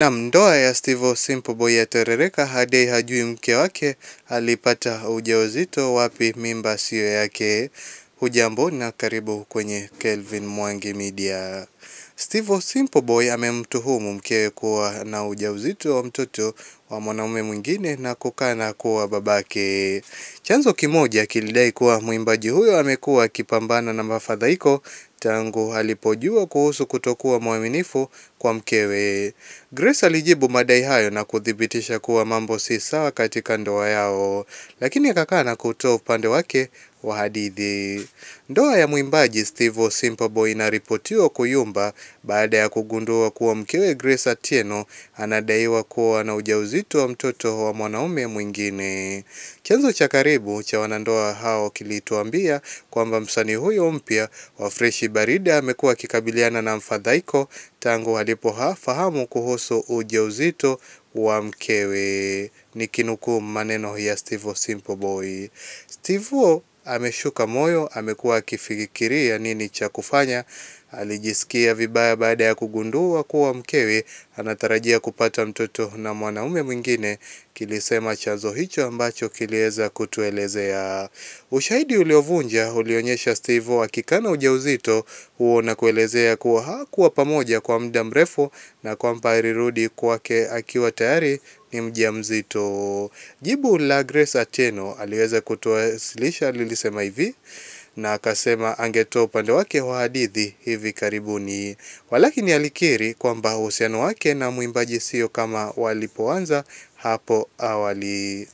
Naam, ndoa ya Steve Simple yaterereka hadi hajui mke wake alipata ujauzito wapi, mimba siyo yake. Hujambo na karibu kwenye Kelvin Mwangi Media. Steve Simple Boy amemtuhumu mkewe kuwa na ujauzito wa mtoto wa mwanaume mwingine na kukana kuwa babake. Chanzo kimoja kilidai kuwa mwimbaji huyo amekuwa akipambana na mafadhaiko tangu alipojua kuhusu kutokuwa mwaminifu kwa mkewe. Grace alijibu madai hayo na kuthibitisha kuwa mambo si sawa katika ndoa yao, lakini akakaa na kutoa upande wake wa hadithi. Ndoa ya mwimbaji Steve Simple inaripotiwa kuyumba baada ya kugundua kuwa mkewe Grace Atieno anadaiwa kuwa na ujauzito wa mtoto wa mwanaume mwingine. Chanzo cha karibu cha wanandoa hao kilituambia kwamba msanii huyo mpya wa Freshi Barida amekuwa akikabiliana na mfadhaiko tangu alipofahamu kuhusu ujauzito wa mkewe. Nikinukuu maneno ya Steve Simple Boy. Steve ameshuka moyo, amekuwa akifikiria nini cha kufanya. Alijisikia vibaya baada ya kugundua kuwa mkewe anatarajia kupata mtoto na mwanaume mwingine, kilisema chanzo hicho ambacho kiliweza kutuelezea. Ushahidi uliovunja ulionyesha Steve akikana ujauzito huo na kuelezea kuwa hakuwa pamoja kwa muda mrefu na kwamba alirudi kwake akiwa tayari ni mjamzito. Jibu la Grace Atieno aliweza kutuwasilisha lilisema hivi na akasema angetoa upande wake wa hadithi hivi karibuni, walakini alikiri kwamba uhusiano wake na mwimbaji sio kama walipoanza hapo awali.